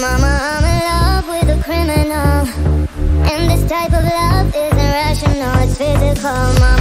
Mama, I'm in love with a criminal. And this type of love isn't rational, it's physical, mama.